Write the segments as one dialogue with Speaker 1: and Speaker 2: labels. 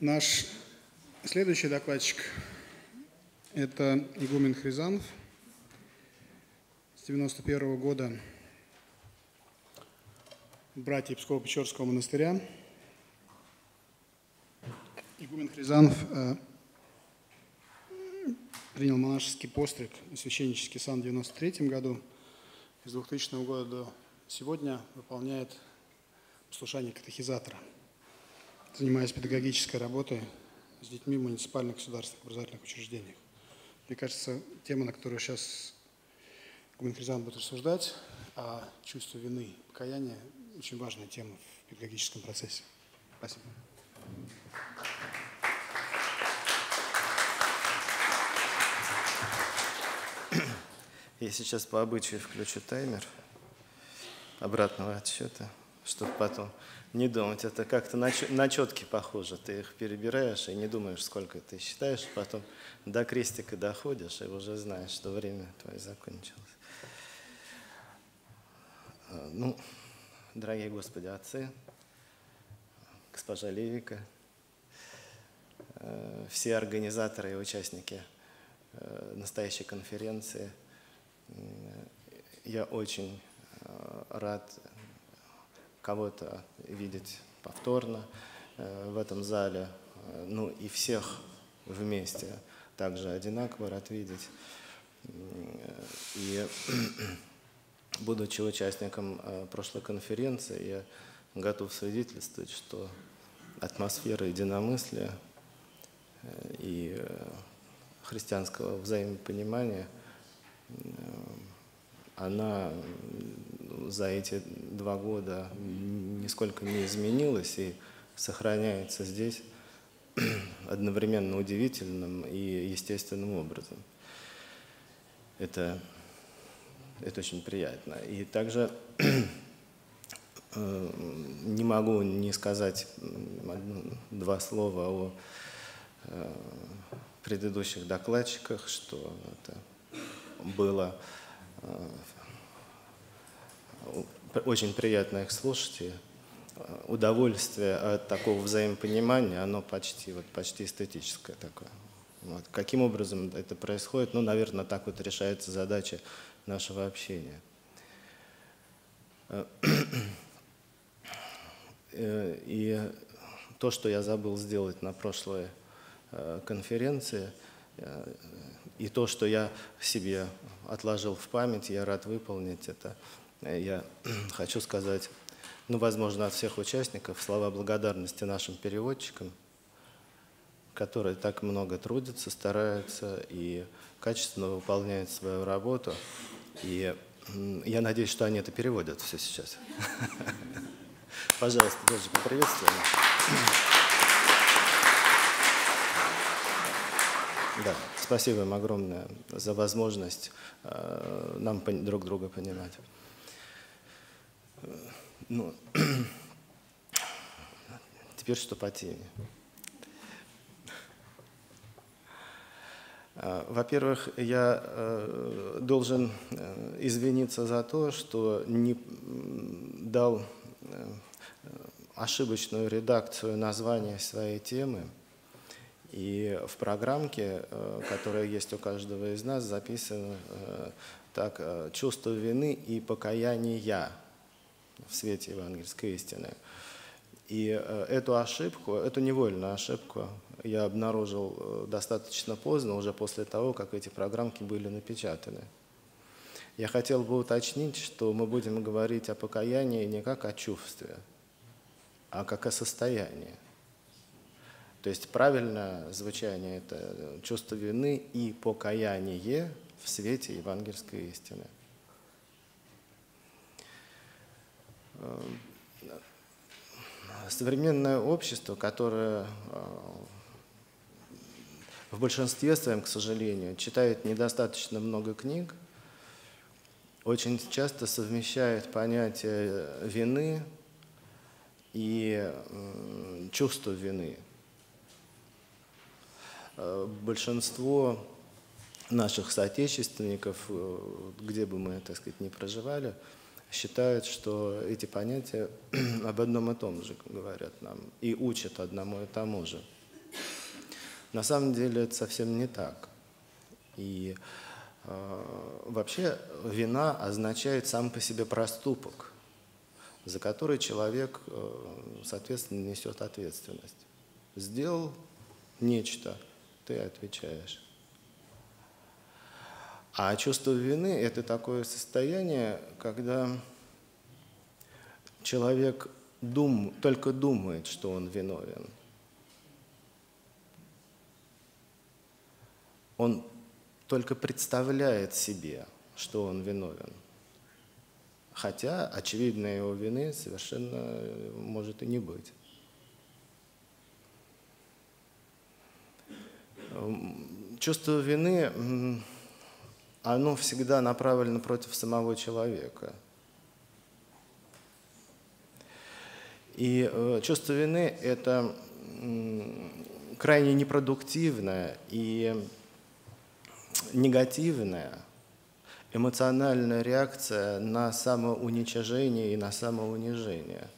Speaker 1: Наш следующий докладчик – это игумен Хризанов. С 91 года братья Псково-Печорского монастыря. Игумен Хризанов э, принял монашеский постриг и священнический сан в 93 году. С 2000 года до сегодня выполняет послушание катехизатора, занимаясь педагогической работой с детьми в муниципальных государственных образовательных учреждениях. Мне кажется, тема, на которую сейчас Гумен Хризан будет рассуждать, о чувстве вины, покаяния, очень важная тема в педагогическом процессе. Спасибо.
Speaker 2: Я сейчас по обычаю включу таймер обратного отсчета, чтобы потом не думать. Это как-то на, четки похоже. Ты их перебираешь и не думаешь, сколько ты считаешь, потом до крестика доходишь и уже знаешь, что время твое закончилось. А, ну, дорогие Господи отцы, госпожа Левика, э, все организаторы и участники э, настоящей конференции – я очень э, рад кого-то видеть повторно э, в этом зале, э, ну и всех вместе также одинаково рад видеть. И будучи участником прошлой конференции, я готов свидетельствовать, что атмосфера единомыслия и христианского взаимопонимания – она за эти два года нисколько не изменилась и сохраняется здесь одновременно удивительным и естественным образом. Это, это очень приятно. И также э, не могу не сказать два слова о э, предыдущих докладчиках, что это было э, очень приятно их слушать. И э, удовольствие от такого взаимопонимания, оно почти, вот, почти эстетическое такое. Вот. Каким образом это происходит? Ну, наверное, так вот решается задача нашего общения. Э, и то, что я забыл сделать на прошлой конференции, и то, что я себе отложил в память, я рад выполнить это. Я хочу сказать, ну, возможно, от всех участников слова благодарности нашим переводчикам, которые так много трудятся, стараются и качественно выполняют свою работу. И я надеюсь, что они это переводят все сейчас. Пожалуйста, тоже поприветствуем. Да, спасибо им огромное за возможность э, нам друг друга понимать. Ну, теперь что по теме. Э, во-первых, я э, должен э, извиниться за то, что не дал ошибочную редакцию названия своей темы – и в программке, э, которая есть у каждого из нас, записано э, так э, «чувство вины и покаяния в свете евангельской истины». И эту ошибку, эту невольную ошибку я обнаружил достаточно поздно, уже после того, как эти программки были напечатаны. Я хотел бы уточнить, что мы будем говорить о покаянии не как о чувстве, а как о состоянии. То есть правильное звучание – это чувство вины и покаяние в свете евангельской истины. Э, современное общество, которое э, в большинстве своем, к сожалению, читает недостаточно много книг, очень часто совмещает понятие вины и чувство вины – Э, большинство наших соотечественников, э, где бы мы, так сказать, не проживали, считают, что эти понятия об одном и том же говорят нам и учат одному и тому же. На самом деле это совсем не так. И э, вообще вина означает сам по себе проступок, за который человек, э, соответственно, несет ответственность. Сделал нечто, ты отвечаешь. А чувство вины – это такое состояние, когда человек дум, только думает, что он виновен. Он только представляет себе, что он виновен. Хотя очевидной его вины совершенно может и не быть. Чувство вины, оно всегда направлено против самого человека – И э, чувство вины – это крайне непродуктивная и негативная эмоциональная реакция на самоуничижение и на самоунижение.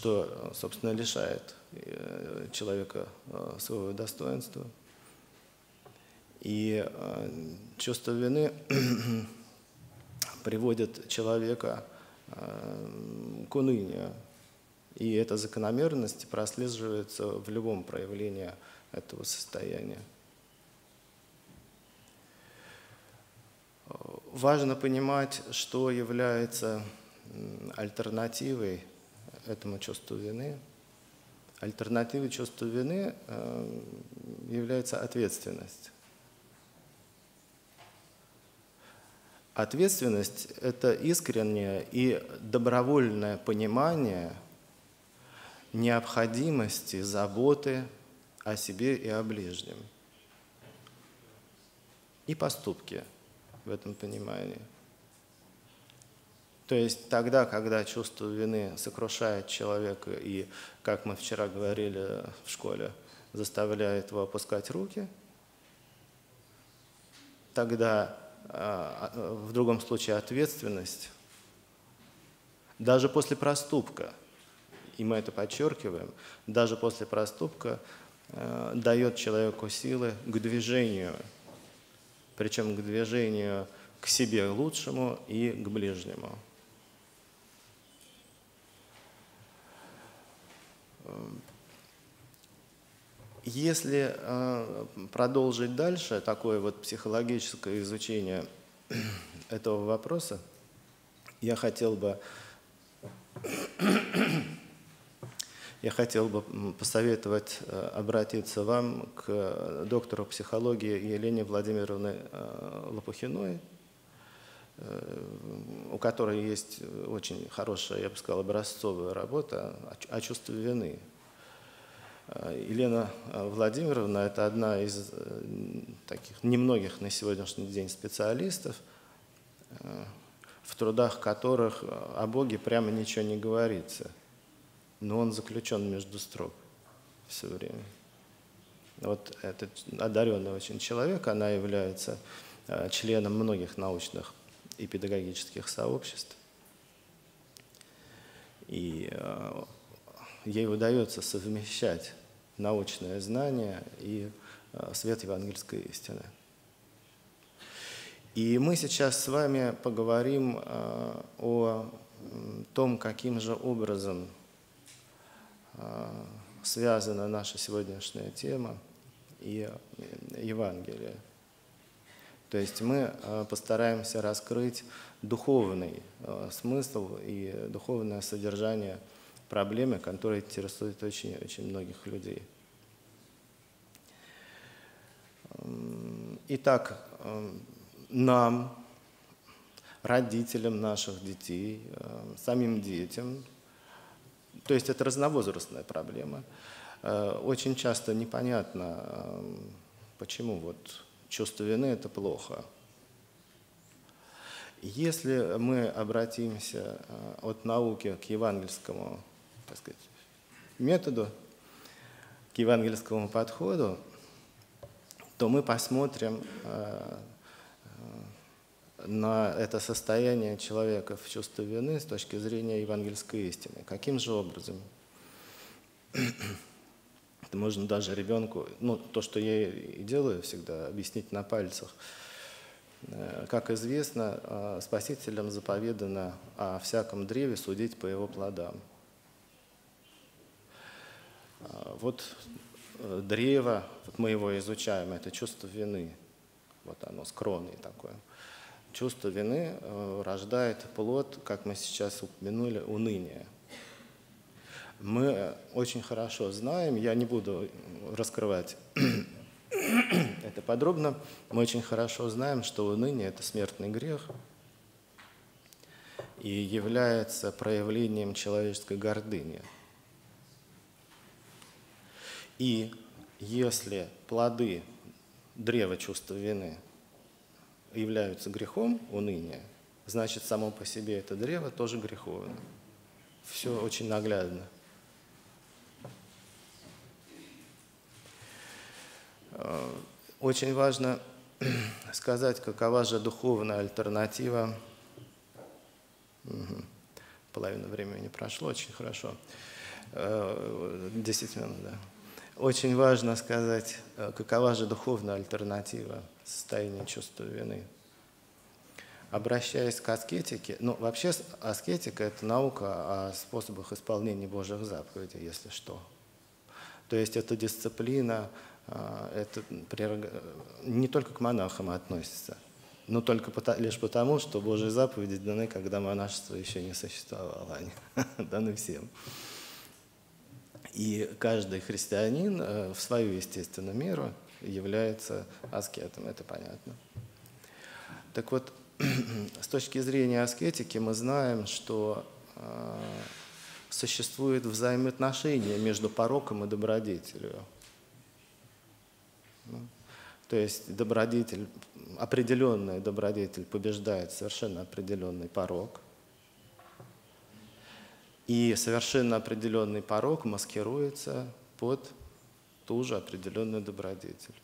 Speaker 2: Что, собственно, лишает э, человека э, своего достоинства. И чувство вины приводит человека э, к унынию. И эта закономерность прослеживается в любом проявлении этого состояния. Важно понимать, что является альтернативой этому чувству вины. Альтернативой чувству вины э, является ответственность. Ответственность – это искреннее и добровольное понимание необходимости заботы о себе и о ближнем. И поступки в этом понимании. То есть тогда, когда чувство вины сокрушает человека и, как мы вчера говорили в школе, заставляет его опускать руки, тогда а, а, в другом случае ответственность, даже после проступка, и мы это подчеркиваем, даже после проступка э, дает человеку силы к движению, причем к движению к себе лучшему и к ближнему. Если э, продолжить дальше такое вот психологическое изучение этого вопроса, я хотел бы я хотел бы посоветовать э, обратиться вам к доктору психологии Елене Владимировне э, Лопухиной, у которой есть очень хорошая, я бы сказал, образцовая работа о чувстве вины – Э, Елена э, Владимировна – это одна из э, таких немногих на сегодняшний день специалистов, в трудах которых о Боге прямо ничего не говорится, но он заключен между строк все время. Вот этот одаренный очень человек, она является членом многих научных и педагогических сообществ. И ей удается совмещать научное знание и э, свет евангельской истины. И мы сейчас с вами поговорим э, о том, каким же образом э, связана наша сегодняшняя тема и Евангелие. То есть мы постараемся раскрыть духовный смысл и духовное содержание – проблемы, которые интересуют очень, очень многих людей. Итак, нам, родителям наших детей, самим детям, то есть это разновозрастная проблема, очень часто непонятно, почему вот чувство вины – это плохо. Если мы обратимся от науки к евангельскому так сказать, методу, к евангельскому подходу, то мы посмотрим э, э, на это состояние человека в чувстве вины с точки зрения евангельской истины. Каким же образом? Это можно даже ребенку, ну, то, что я и делаю всегда, объяснить на пальцах. Э, как известно, э, Спасителям заповедано о всяком древе судить по его плодам. Э, вот древо, вот мы его изучаем, это чувство вины. Вот оно, скромное такое. Чувство вины рождает плод, как мы сейчас упомянули, уныние – мы очень хорошо знаем, я не буду раскрывать это подробно, мы очень хорошо знаем, что уныние – это смертный грех и является проявлением человеческой гордыни. И если плоды древа чувства вины являются грехом уныния, значит, само по себе это древо тоже греховно. Все очень наглядно. Очень важно сказать, какова же духовная альтернатива. Угу. Половина времени прошло, очень хорошо. Э, десять минут, да. Очень важно сказать, э, какова же духовная альтернатива состояния чувства вины. Обращаясь к аскетике, ну вообще аскетика – это наука о способах исполнения Божьих заповедей, если что. То есть это дисциплина, это не только к монахам относится, но только лишь потому, что Божьи заповеди даны, когда монашество еще не существовало, они даны всем. И каждый христианин э, в свою естественную меру является аскетом, это понятно. Так вот, с точки зрения аскетики мы знаем, что э, существует взаимоотношение между пороком и добродетелью. То есть добродетель, определенный добродетель побеждает совершенно определенный порог. И совершенно определенный порог маскируется под ту же определенную добродетель.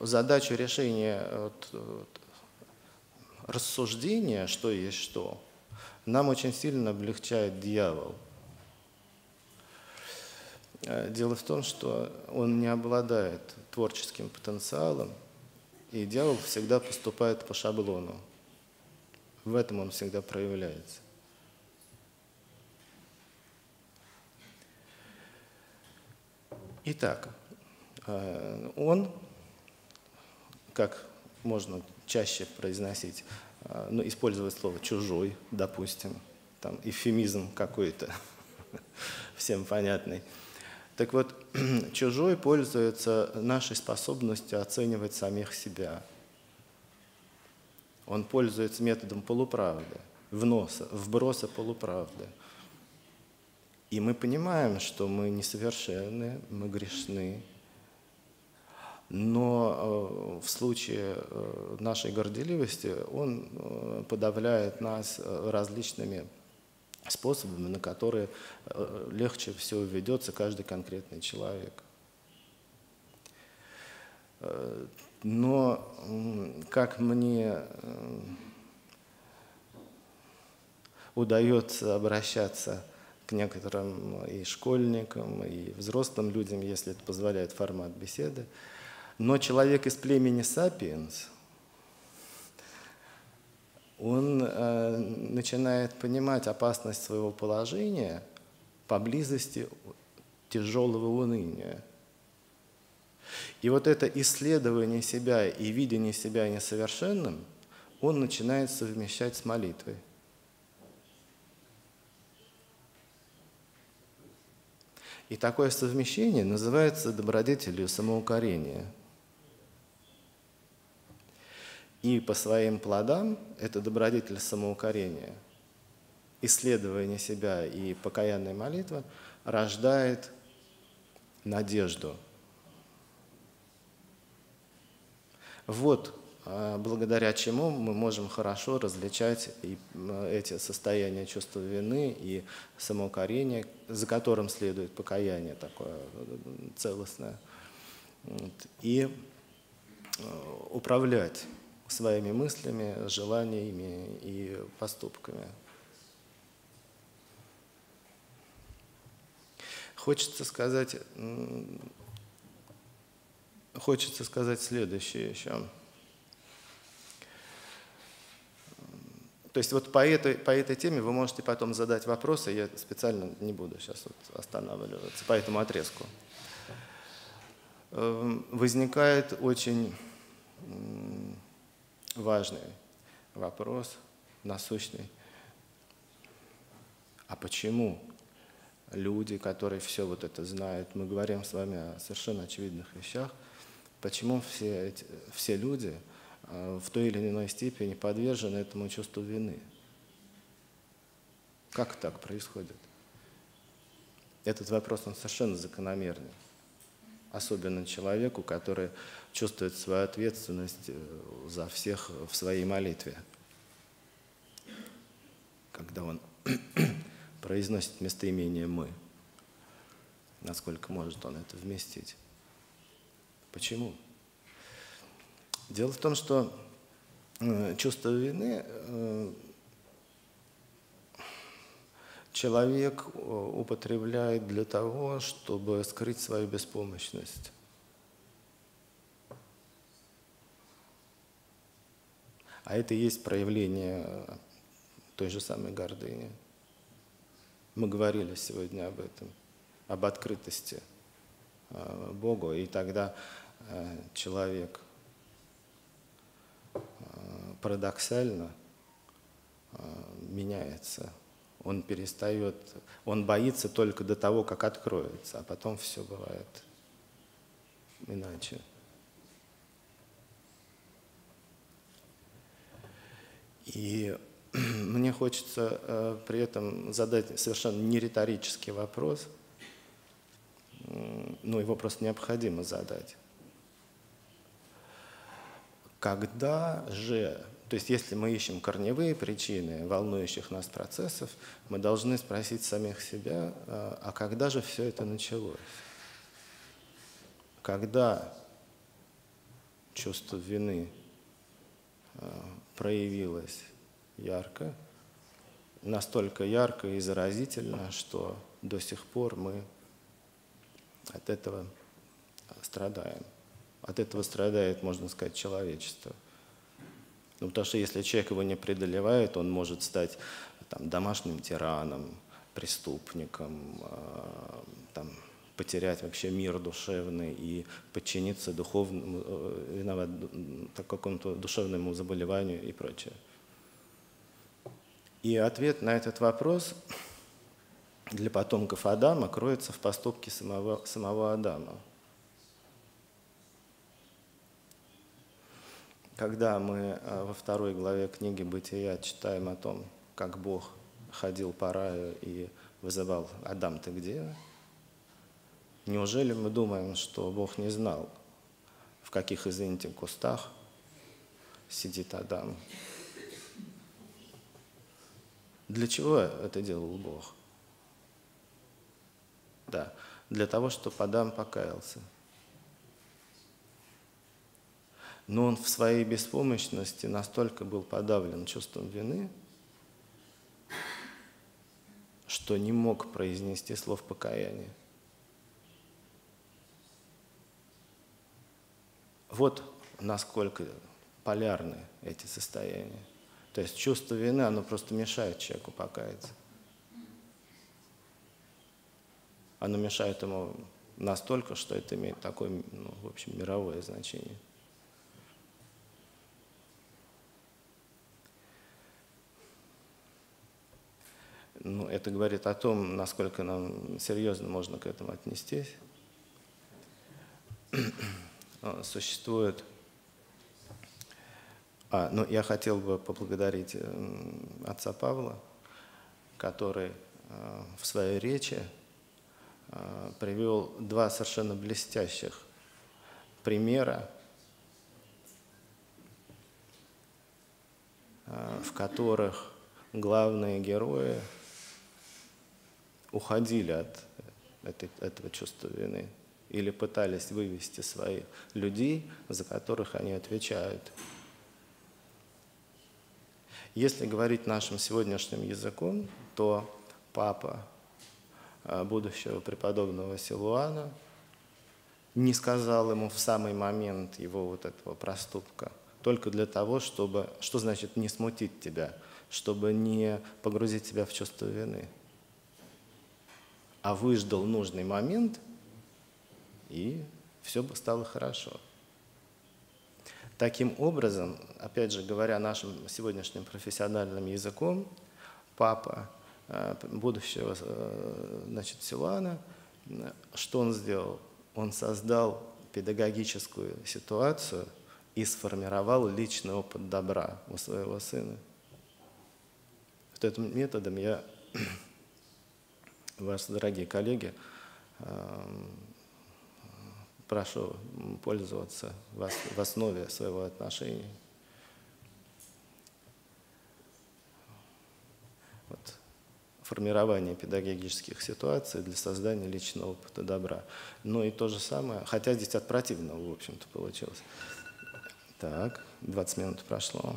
Speaker 2: Задачу решения рассуждения, что есть что, нам очень сильно облегчает дьявол – дело в том, что он не обладает творческим потенциалом, и дьявол всегда поступает по шаблону. В этом он всегда проявляется. Итак, э, он, как можно чаще произносить, э, ну, использовать слово «чужой», допустим, там эвфемизм какой-то, всем понятный – так вот, чужой пользуется нашей способностью оценивать самих себя. Он пользуется методом полуправды, вноса, вброса полуправды. И мы понимаем, что мы несовершенны, мы грешны. Но э, в случае э, нашей горделивости он э, подавляет нас различными способами, на которые э, легче всего ведется каждый конкретный человек. Э, но как мне э, удается обращаться к некоторым и школьникам, и взрослым людям, если это позволяет формат беседы, но человек из племени сапиенс – он э, начинает понимать опасность своего положения поблизости тяжелого уныния. И вот это исследование себя и видение себя несовершенным он начинает совмещать с молитвой. И такое совмещение называется добродетелью самоукорения – и по своим плодам это добродетель самоукорения, исследование себя и покаянная молитва рождает надежду. Вот а, благодаря чему мы можем хорошо различать и эти состояния чувства вины и самоукорения, за которым следует покаяние такое целостное, и а, управлять своими мыслями, желаниями и поступками. Хочется сказать, хочется сказать следующее еще. То есть вот по этой, по этой теме вы можете потом задать вопросы, я специально не буду сейчас вот останавливаться по этому отрезку. Эм, возникает очень важный вопрос, насущный. А почему люди, которые все вот это знают, мы говорим с вами о совершенно очевидных вещах, почему все, эти, все люди э, в той или иной степени подвержены этому чувству вины? Как так происходит? Этот вопрос, он совершенно закономерный. Особенно человеку, который чувствует свою ответственность э, за всех в своей молитве. Когда он произносит местоимение «мы». Насколько может он это вместить? Почему? Дело в том, что э, чувство вины э, человек употребляет для того, чтобы скрыть свою беспомощность. А это и есть проявление той же самой гордыни. Мы говорили сегодня об этом, об открытости э, Богу, и тогда э, человек парадоксально меняется – он перестает, он боится только до того, как откроется, а потом все бывает иначе. И мне хочется э, при этом задать совершенно не риторический вопрос, но его просто необходимо задать. Когда же то есть если мы ищем корневые причины волнующих нас процессов, мы должны спросить самих себя, а, а когда же все это началось? Когда чувство вины а, проявилось ярко, настолько ярко и заразительно, что до сих пор мы от этого страдаем. От этого страдает, можно сказать, человечество – ну, потому что если человек его не преодолевает, он может стать там, домашним тираном, преступником, э, там, потерять вообще мир душевный и подчиниться духовному, э, виноват, какому-то душевному заболеванию и прочее. И ответ на этот вопрос для потомков Адама кроется в поступке самого, самого Адама – Когда мы э, во второй главе книги «Бытия» читаем о том, как Бог ходил по раю и вызывал «Адам, ты где?», неужели мы думаем, что Бог не знал, в каких, извините, кустах сидит Адам? Для чего это делал Бог? Да, для того, чтобы Адам покаялся – Но он в своей беспомощности настолько был подавлен чувством вины, что не мог произнести слов покаяния. Вот насколько полярны эти состояния. То есть чувство вины, оно просто мешает человеку покаяться. Оно мешает ему настолько, что это имеет такое, ну, в общем, мировое значение. Ну, это говорит о том, насколько нам серьезно можно к этому отнестись. Существует... А, ну, я хотел бы поблагодарить отца Павла, который э, в своей речи э, привел два совершенно блестящих примера, э, в которых главные герои – уходили от этого чувства вины или пытались вывести своих людей, за которых они отвечают. Если говорить нашим сегодняшним языком, то папа э, будущего преподобного Силуана, не сказал ему в самый момент его вот этого проступка, только для того, чтобы, что значит не смутить тебя, чтобы не погрузить тебя в чувство вины, а выждал нужный момент, и все бы стало хорошо. Таким образом, опять же говоря нашим сегодняшним профессиональным языком, папа э, будущего э, значит, Силуана, что он сделал? Он создал педагогическую ситуацию и сформировал личный опыт добра у своего сына. Вот этим методом я вас, дорогие коллеги, эм, прошу пользоваться в основе своего отношения. Вот. Формирование педагогических ситуаций для создания личного опыта добра. Ну и то же самое, хотя здесь от противного, в общем-то, получилось. Так, 20 минут прошло.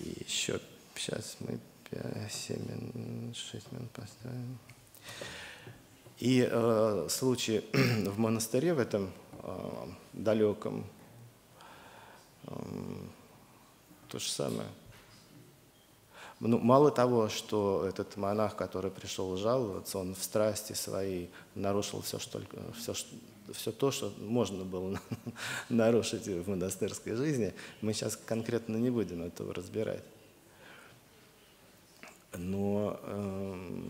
Speaker 2: И еще, сейчас мы 5, 7 минут, 6 минут поставим. И э, случай в монастыре в этом э, далеком, э, то же самое. Ну, мало того, что этот монах, который пришел жаловаться, он в страсти своей нарушил все, что, все, все то, что можно было нарушить в монастырской жизни, мы сейчас конкретно не будем этого разбирать. Но э,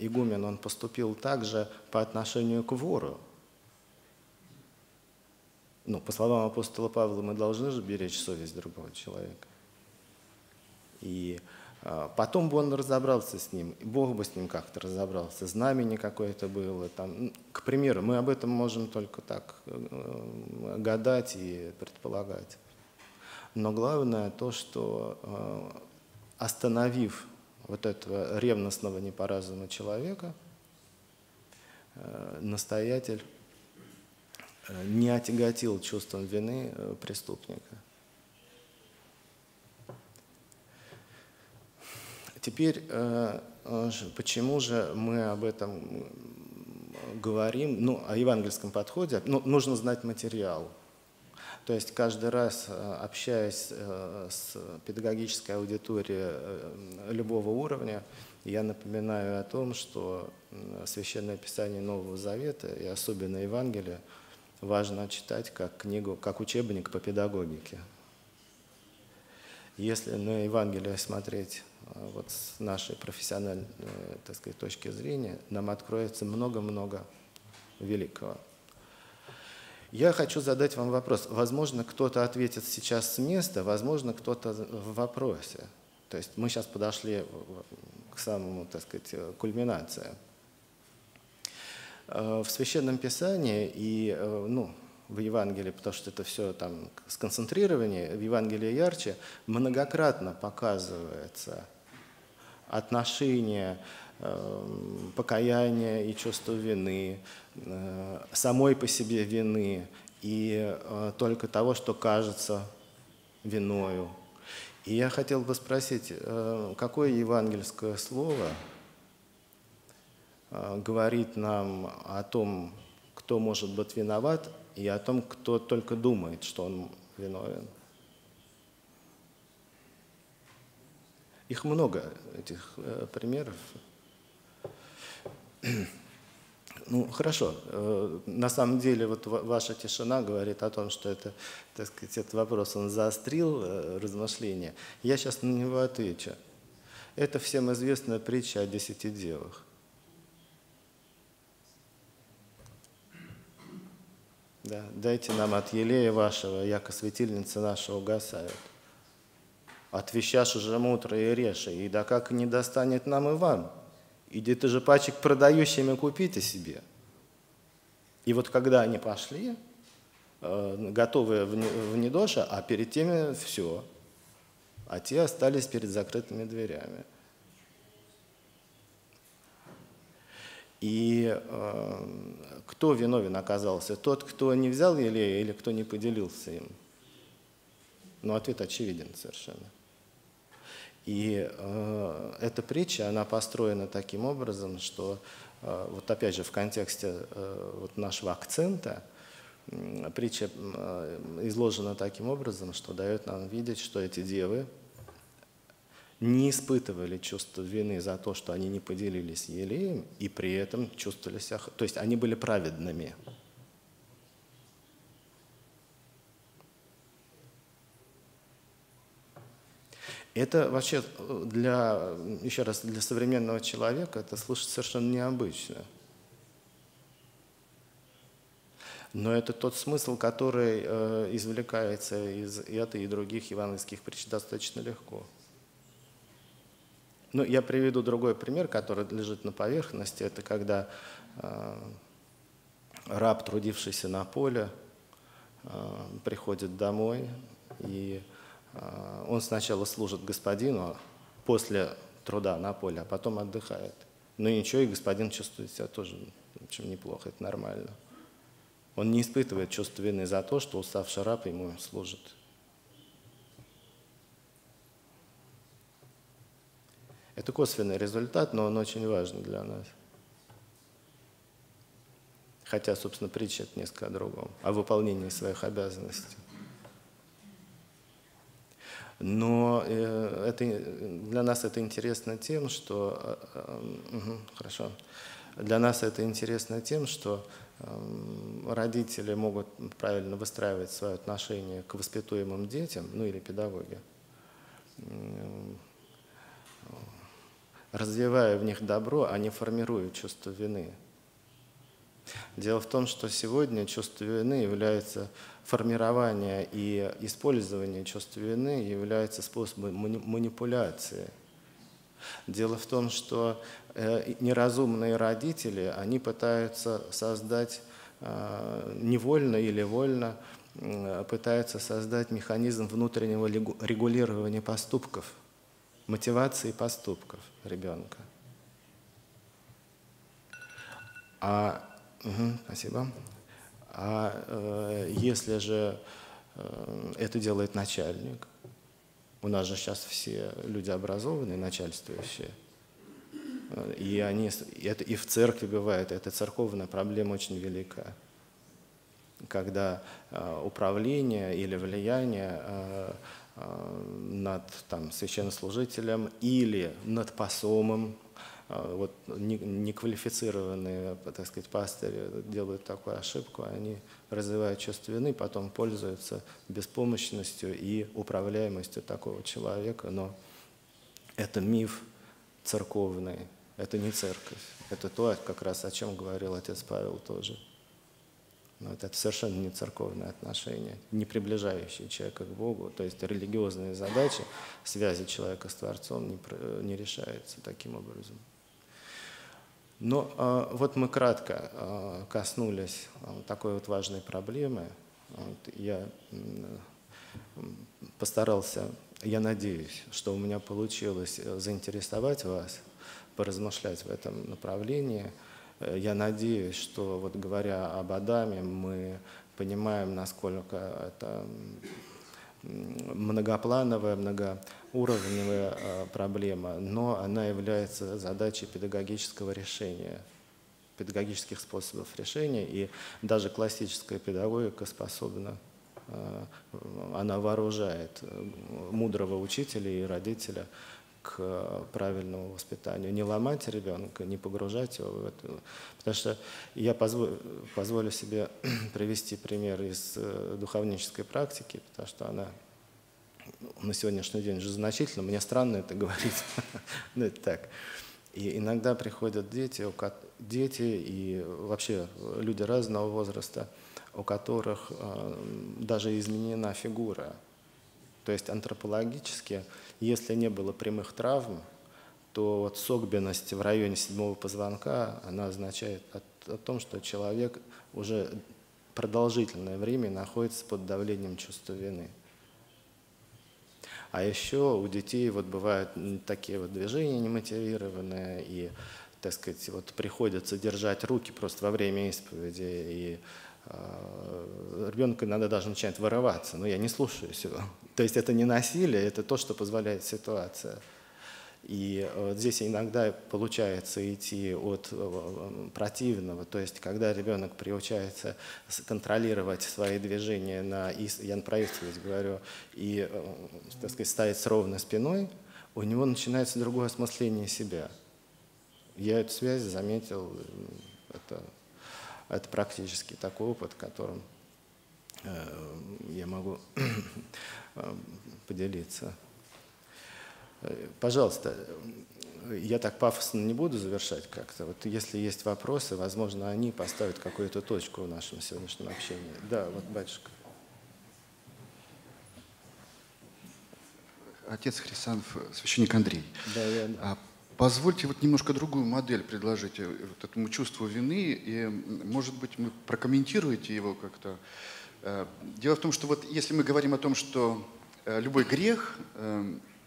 Speaker 2: игумен, он поступил также по отношению к вору. Ну, по словам апостола Павла, мы должны же беречь совесть другого человека. И э, потом бы он разобрался с ним, Бог бы с ним как-то разобрался, знамение какое-то было. Там. К примеру, мы об этом можем только так э, гадать и предполагать. Но главное то, что э, остановив вот этого ревностного не по человека, э, настоятель э, не отяготил чувством вины э, преступника. Теперь, почему же мы об этом говорим, ну, о евангельском подходе, ну, нужно знать материал – то есть каждый раз, э, общаясь э, с педагогической аудиторией э, любого уровня, я напоминаю о том, что Священное Писание Нового Завета и особенно Евангелие важно читать как книгу, как учебник по педагогике. Если на Евангелие смотреть вот с нашей профессиональной так сказать, точки зрения, нам откроется много-много великого. Я хочу задать вам вопрос. Возможно, кто-то ответит сейчас с места, возможно, кто-то в вопросе. То есть мы сейчас подошли к самому, так сказать, кульминации. Э, в Священном Писании и э, ну, в Евангелии, потому что это все там сконцентрирование, в Евангелии ярче, многократно показывается отношение покаяния и чувство вины, э, самой по себе вины и э, только того, что кажется виною. И я хотел бы спросить, э, какое евангельское слово говорит нам о том, кто может быть виноват, и о том, кто только думает, что он виновен? Их много, этих примеров. Ну, хорошо. Э, на самом деле, вот ваша тишина говорит о том, что это, так сказать, этот вопрос, он заострил э, размышления. Я сейчас на него отвечу. Это всем известная притча о десяти девах. Да, дайте нам от елея вашего, яко светильница наша угасает. От вещаши же мудрые реши, и да как не достанет нам и вам. Идите же пачек продающими купите себе. И вот когда они пошли, э, готовые в Недоша, а перед теми все. А те остались перед закрытыми дверями. И э, кто виновен оказался? Тот, кто не взял елея или кто не поделился им? Ну, ответ очевиден совершенно. И э, эта притча, она построена таким образом, что э, вот опять же в контексте э, вот нашего акцента, э, притча э, изложена таким образом, что дает нам видеть, что эти девы не испытывали чувство вины за то, что они не поделились елеем, и при этом чувствовали себя... То есть они были праведными. Это вообще для, еще раз, для современного человека это слышать совершенно необычно. Но это тот смысл, который э, извлекается из этой и других евангельских притч достаточно легко. Ну, я приведу другой пример, который лежит на поверхности. Это когда э, раб, трудившийся на поле, э, приходит домой и он сначала служит господину после труда на поле, а потом отдыхает. Но ничего, и господин чувствует себя тоже очень неплохо, это нормально. Он не испытывает чувство вины за то, что уставший раб ему служит. Это косвенный результат, но он очень важный для нас. Хотя, собственно, притча несколько о другом, о выполнении своих обязанностей. Но э, это, для нас это интересно тем, что... Угу, хорошо. Для нас это интересно тем, что родители могут правильно выстраивать свое отношение к воспитуемым детям, ну или педагоги, развивая в них добро, а не формируя чувство вины. Дело в том, что сегодня чувство вины является формирование и использование чувства вины является способом манипуляции. Дело в том, что э, неразумные родители, они пытаются создать э, невольно или вольно, пытаются создать механизм внутреннего регулирования поступков, мотивации поступков ребенка. А Угу, спасибо. А э, если же э, это делает начальник, у нас же сейчас все люди образованные, начальствующие, э, и они, это и в церкви бывает, эта церковная проблема очень велика, когда э, управление или влияние э, э, над там, священнослужителем или над посомом вот неквалифицированные, так сказать, пастыри делают такую ошибку, они развивают чувство вины, потом пользуются беспомощностью и управляемостью такого человека, но это миф церковный, это не церковь, это то, как раз о чем говорил отец Павел тоже. Но это совершенно не церковное отношение, не приближающее человека к Богу. То есть религиозные задачи связи человека с Творцом не, не решаются таким образом. Но а, вот мы кратко а, коснулись а, такой вот важной проблемы. Вот, я постарался, я надеюсь, что у меня получилось э, заинтересовать вас, поразмышлять в этом направлении. Э, я надеюсь, что вот говоря об Адаме, мы понимаем, насколько это многоплановая, многоуровневая а, проблема, но она является задачей педагогического решения, педагогических способов решения, и даже классическая педагогика способна, а, она вооружает э, мудрого учителя и родителя к правильному воспитанию. Не ломать ребенка, не погружать его в это. Потому что я позволю, позволю себе привести пример из э, духовнической практики, потому что она на сегодняшний день уже значительно. Мне странно это говорить, но это так. И иногда приходят дети, дети и вообще люди разного возраста, у которых э, даже изменена фигура. То есть антропологически если не было прямых травм, то вот согбенность в районе седьмого позвонка, она означает о, о том, что человек уже продолжительное время находится под давлением чувства вины. А еще у детей вот бывают такие вот движения немотивированные, и, так сказать, вот приходится держать руки просто во время исповеди, и э, ребенок иногда даже начинает вырываться, но я не слушаюсь его, То есть это не насилие, это то, что позволяет ситуация. И вот здесь иногда получается идти от э, противного, то есть когда ребенок приучается контролировать свои движения на, я на правительстве говорю, и, э, так сказать, ставить ровно спиной, у него начинается другое осмысление себя. Я эту связь заметил, это, это практически такой опыт, которым э, я могу поделиться. Пожалуйста, я так пафосно не буду завершать как-то. Вот если есть вопросы, возможно, они поставят какую-то точку в нашем сегодняшнем общении. Да, вот батюшка.
Speaker 3: Отец Хрисанов, священник Андрей.
Speaker 2: Да, я...
Speaker 3: А позвольте вот немножко другую модель предложить э, вот этому чувству вины, и, может быть, вы прокомментируете его как-то. Э, дело в том, что вот если мы говорим о том, что э, любой грех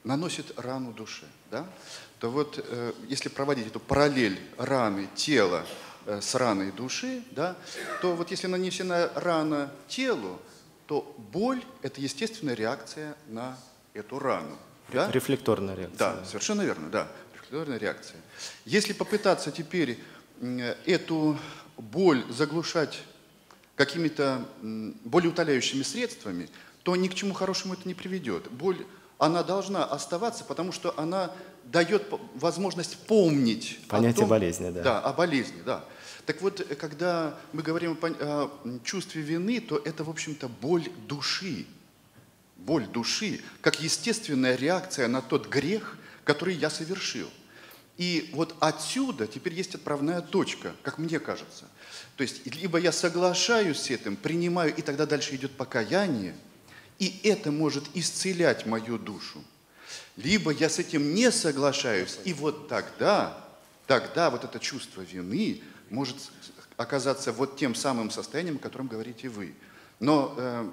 Speaker 3: наносит рану душе, да, то вот э, если проводить эту параллель раны тела э, с раной души, да, то вот если нанесена рана телу, то боль – это естественная реакция на эту рану.
Speaker 2: Да? Рефлекторная реакция.
Speaker 3: Да, совершенно верно, да, рефлекторная реакция. Если попытаться теперь эту боль заглушать какими-то болеутоляющими средствами, то ни к чему хорошему это не приведет. Боль она должна оставаться, потому что она дает возможность помнить.
Speaker 2: Понятие том, болезни, да.
Speaker 3: Да, о болезни, да. Так вот, когда мы говорим о чувстве вины, то это, в общем-то, боль души. Боль души, как естественная реакция на тот грех, который я совершил. И вот отсюда теперь есть отправная точка, как мне кажется. То есть, либо я соглашаюсь с этим, принимаю, и тогда дальше идет покаяние – и это может исцелять мою душу. Либо я с этим не соглашаюсь, и вот тогда, тогда вот это чувство вины может оказаться вот тем самым состоянием, о котором говорите вы. Но э,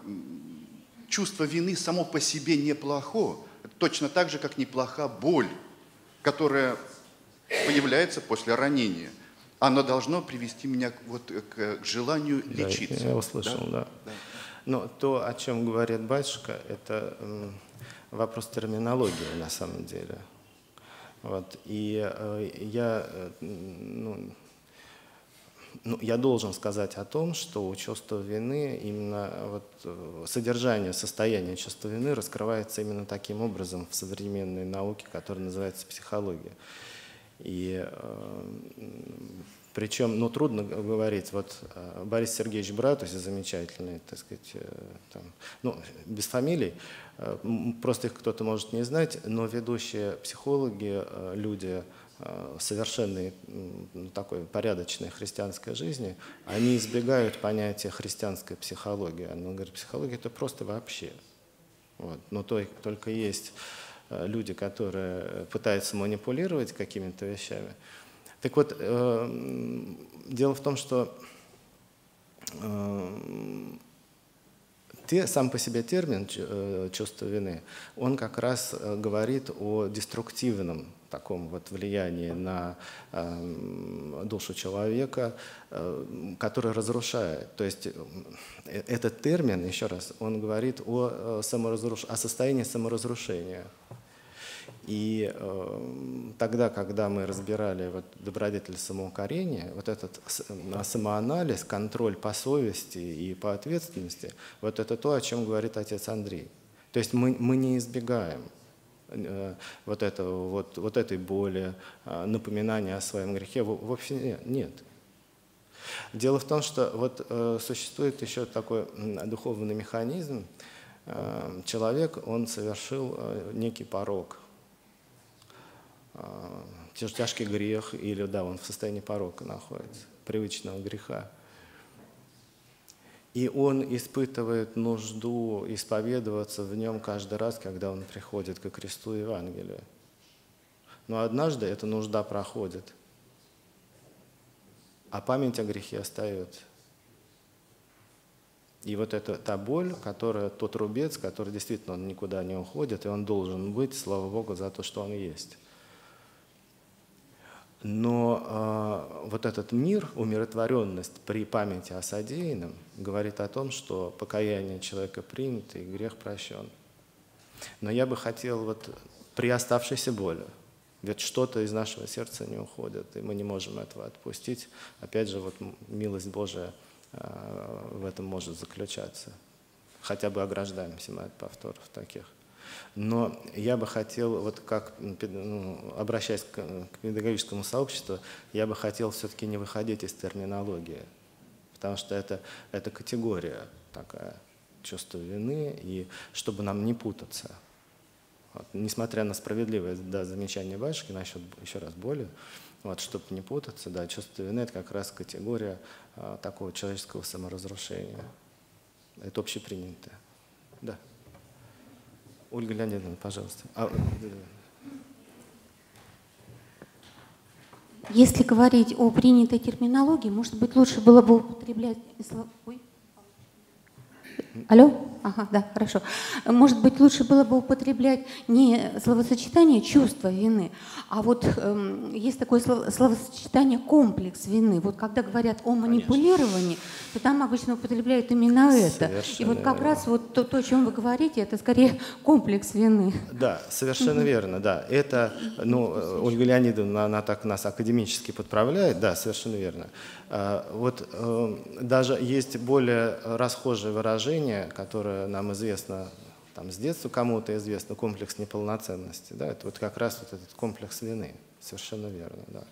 Speaker 3: чувство вины само по себе неплохо, точно так же, как неплоха боль, которая появляется после ранения. Оно должно привести меня вот к желанию лечиться.
Speaker 2: Да, я услышал, да. да. да. Но то, о чем говорит батюшка, это вопрос терминологии на самом деле. Вот. И э, я, э, ну, ну, я должен сказать о том, что у чувства вины именно вот, э, содержание, состояние чувства вины раскрывается именно таким образом в современной науке, которая называется психология. И причем, ну, трудно говорить. Вот э, Борис Сергеевич Братус, замечательный, так сказать, э, там, ну, без фамилий, э, просто их кто-то может не знать, но ведущие психологи, люди совершенной такой порядочной христианской жизни, они избегают понятия христианская психология. Он говорит, психология это просто вообще. Вот. Но то, только есть люди, которые пытаются манипулировать какими-то вещами. Так вот, э, дело в том, что э, те, сам по себе термин э, чувство вины, он как раз э, говорит о деструктивном таком вот влиянии на э, душу человека, э, который разрушает. То есть э, этот термин, еще раз, он говорит о, э, саморазруш... о состоянии саморазрушения. И э, тогда, когда мы разбирали вот, добродетель самоукорения, вот этот самоанализ, контроль по совести и по ответственности, вот это то, о чем говорит отец Андрей. То есть мы, мы не избегаем э, вот, этого, вот, вот этой боли, э, напоминания о своем грехе. Вовсе нет. Дело в том, что вот э, существует еще такой духовный механизм. Э, человек, он совершил э, некий порог, тяжкий грех, или да, он в состоянии порока находится, привычного греха. И он испытывает нужду исповедоваться в нем каждый раз, когда он приходит к кресту Евангелия. Но однажды эта нужда проходит, а память о грехе остается. И вот это та боль, которая, тот рубец, который действительно он никуда не уходит, и он должен быть, слава Богу, за то, что он есть. Но э, вот этот мир, умиротворенность при памяти о содеянном говорит о том, что покаяние человека принято и грех прощен. Но я бы хотел вот при оставшейся боли, ведь что-то из нашего сердца не уходит, и мы не можем этого отпустить. Опять же, вот милость Божия э, в этом может заключаться. Хотя бы ограждаемся мы от повторов таких. Но я бы хотел, вот как, ну, обращаясь к, педагогическому сообществу, я бы хотел все-таки не выходить из терминологии, потому что это, это категория такая, чувство вины, и чтобы нам не путаться. Вот, несмотря на справедливое да, замечание батюшки насчет, еще раз, боли, вот, чтобы не путаться, да, чувство вины – это как раз категория а, такого человеческого саморазрушения. Это общепринятое. Да. Ольга Леонидовна, пожалуйста. А,
Speaker 4: Если говорить о принятой терминологии, может быть, лучше было бы употреблять... Ой. Алло? Ага, да, хорошо. Может быть, лучше было бы употреблять не словосочетание чувство вины, а вот эм, есть такое слово, словосочетание комплекс вины. Вот когда говорят о манипулировании, то там обычно употребляют именно это. И вот как раз вот то, то, о чем вы говорите, это скорее комплекс вины.
Speaker 2: Да, совершенно угу. верно, да. Это, ну, Ольга Леонидовна, она так нас академически подправляет, да, совершенно верно. А, вот э, даже есть более расхожее выражение, которое нам известно там, с детства кому-то известно, комплекс неполноценности. Да? Это вот как раз вот этот комплекс вины. Совершенно верно, да.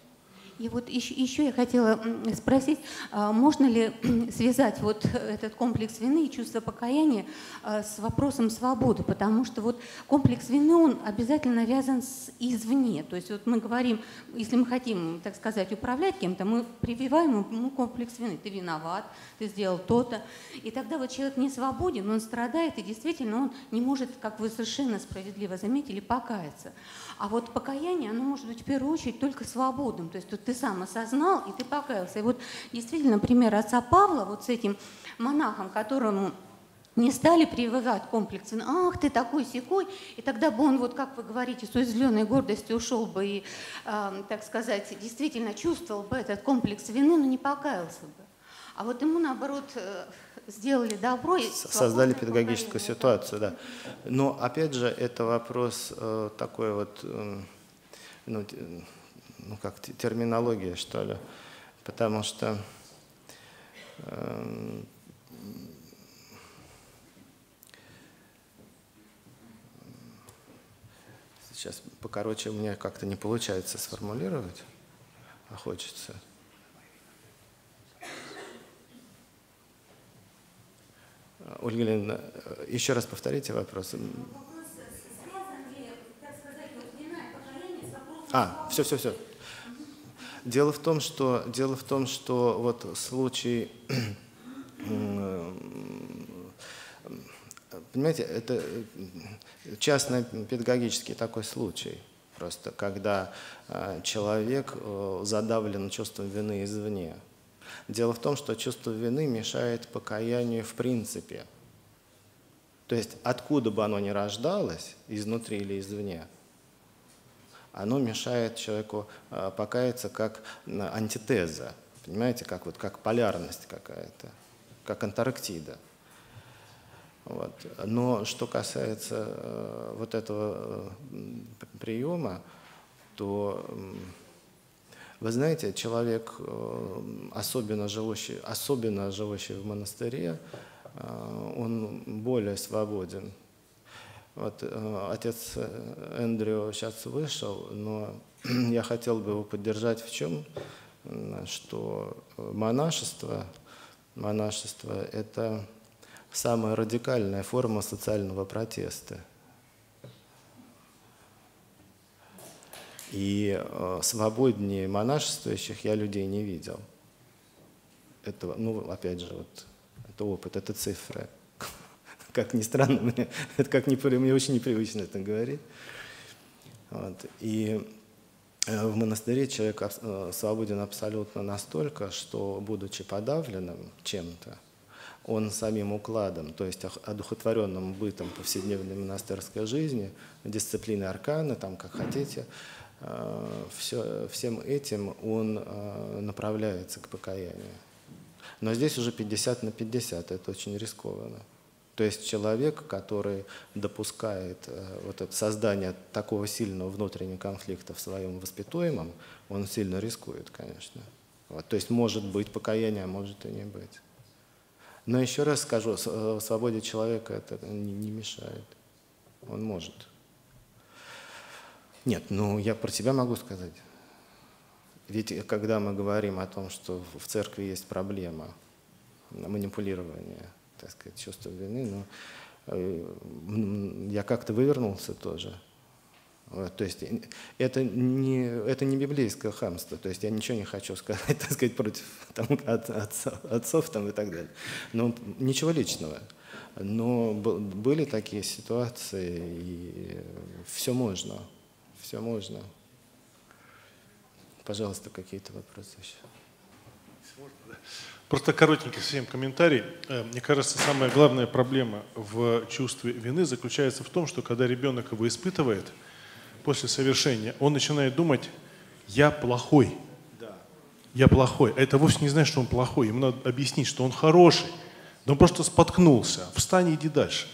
Speaker 4: И вот еще, еще я хотела спросить, а, можно ли связать вот этот комплекс вины и чувство покаяния а, с вопросом свободы, потому что вот комплекс вины, он обязательно связан с извне. То есть вот мы говорим, если мы хотим, так сказать, управлять кем-то, мы прививаем ему комплекс вины. Ты виноват, ты сделал то-то. И тогда вот человек не свободен, он страдает, и действительно он не может, как вы совершенно справедливо заметили, покаяться. А вот покаяние, оно может быть в первую очередь только свободным. То есть тут ты сам осознал и ты покаялся. И вот действительно пример отца Павла вот с этим монахом, которому не стали прививать комплекс ах, ты такой секой, и тогда бы он, вот как вы говорите, с уязвленной гордостью ушел бы и, э, так сказать, действительно чувствовал бы этот комплекс вины, но не покаялся бы. А вот ему, наоборот, э, сделали добро. И
Speaker 2: Создали педагогическую ситуацию, да. Но, опять же, это вопрос э, такой вот, э, ну, ну, как терминология, что ли. Потому что э, сейчас покороче у меня как-то не получается сформулировать, а хочется – Ольга Леонидовна, еще раз повторите вопрос. А, все, все, все. Дело в том, что дело в том, что вот случай, понимаете, это частный педагогический такой случай, просто когда а, человек э, задавлен чувством вины извне. Дело в том, что чувство вины мешает покаянию в принципе. То есть откуда бы оно ни рождалось, изнутри или извне, оно мешает человеку а, покаяться как антитеза, понимаете, как, вот, как полярность какая-то, как Антарктида. Вот. Но что касается э, вот этого э, приема, то вы знаете, человек, э, особенно живущий, особенно живущий в монастыре, он более свободен. Вот э, отец Эндрю сейчас вышел, но я хотел бы его поддержать в чем, что монашество, монашество – это самая радикальная форма социального протеста – И э, свободнее монашествующих я людей не видел. Это, ну, опять же, вот, это опыт, это цифры. Как ни странно, мне, это как не, мне очень непривычно это говорить. Вот. И э, в монастыре человек э, свободен абсолютно настолько, что, будучи подавленным чем-то, он самим укладом, то есть одухотворенным бытом повседневной монастырской жизни, дисциплины аркана, там как хотите, все, всем этим он э, направляется к покаянию. Но здесь уже 50 на 50, это очень рискованно. То есть человек, который допускает э, вот это создание такого сильного внутреннего конфликта в своем воспитуемом, он сильно рискует, конечно. Вот. То есть может быть покаяние, а может и не быть. Но еще раз скажу, э, свободе человека это не, мешает. Он может. Нет, ну я про себя могу сказать. Ведь когда мы говорим о том, что в церкви есть проблема манипулирования, так сказать, чувства вины, ну, э, я как-то вывернулся тоже. Вот, то есть это не, это не библейское хамство, то есть я ничего не хочу сказать, так сказать, против там, от, отцов, отцов там, и так далее. Но ничего личного. Но были такие ситуации, и все можно, все можно. Пожалуйста, какие-то вопросы еще.
Speaker 5: Просто коротенький совсем комментарий. Э, мне кажется, самая главная проблема в чувстве вины заключается в том, что когда ребенок его испытывает – после совершения, он начинает думать, я плохой. Да. Я плохой. А это вовсе не значит, что он плохой. Ему надо объяснить, что он хороший. Но он просто споткнулся. Встань иди дальше.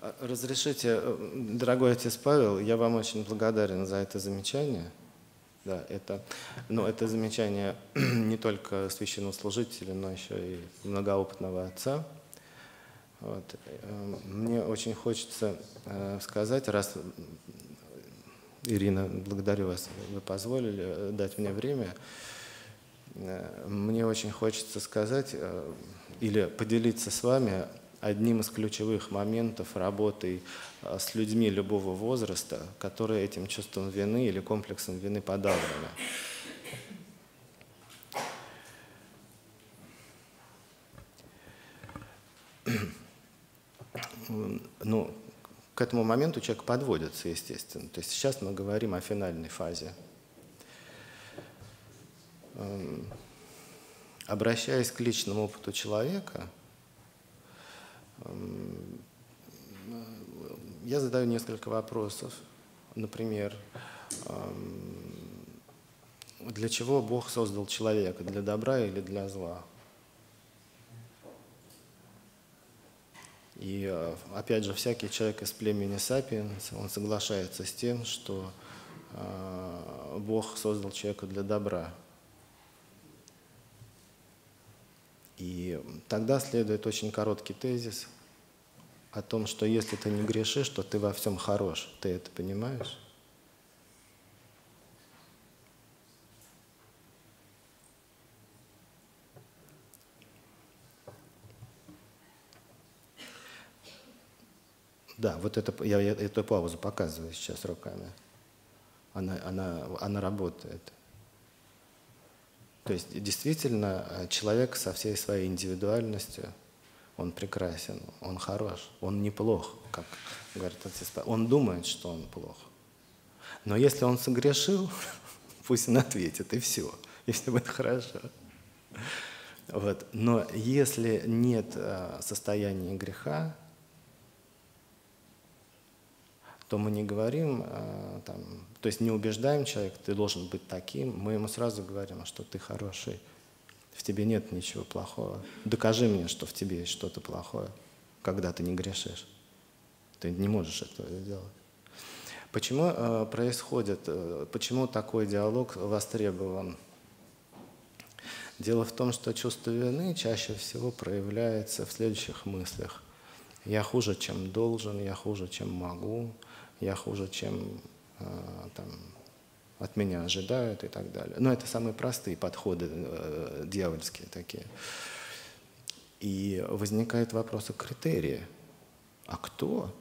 Speaker 2: А, разрешите, э, дорогой отец Павел, я вам очень благодарен за это замечание. Да, это, ну, это замечание не только священнослужителя, но еще и многоопытного отца. Вот. Э, мне очень хочется э, сказать, раз Ирина, благодарю вас, вы позволили э, дать мне время. Э, мне очень хочется сказать э, или поделиться с вами одним из ключевых моментов работы с людьми любого возраста, которые этим чувством вины или комплексом вины подавлены. Ну, к этому моменту человек подводится, естественно. То есть сейчас мы говорим о финальной фазе. Эм, обращаясь к личному опыту человека, я задаю несколько вопросов. Например, эм, для чего Бог создал человека? Для добра или для зла? И э, опять же, всякий человек из племени Сапиенс, он соглашается с тем, что э, Бог создал человека для добра. И тогда следует очень короткий тезис о том, что если ты не грешишь, то ты во всем хорош. Ты это понимаешь? Да, вот это, я, я эту паузу показываю сейчас руками. Она, она, она работает. То есть действительно э, человек со всей своей индивидуальностью, он прекрасен, он хорош, он неплох, как говорит отец. Он думает, что он плох. Но если он согрешил, пусть он ответит, и все, и все будет хорошо. Вот. Но если нет э, состояния греха, то мы не говорим, э, там, то есть не убеждаем человека, ты должен быть таким, мы ему сразу говорим, что ты хороший, в тебе нет ничего плохого. Докажи мне, что в тебе есть что-то плохое, когда ты не грешишь. Ты не можешь этого сделать. Почему э, происходит, э, почему такой диалог востребован? Дело в том, что чувство вины чаще всего проявляется в следующих мыслях. Я хуже, чем должен, я хуже, чем могу, я хуже, чем э, там, от меня ожидают и так далее. Но это самые простые подходы э, дьявольские такие. И возникает вопрос о критерии. А кто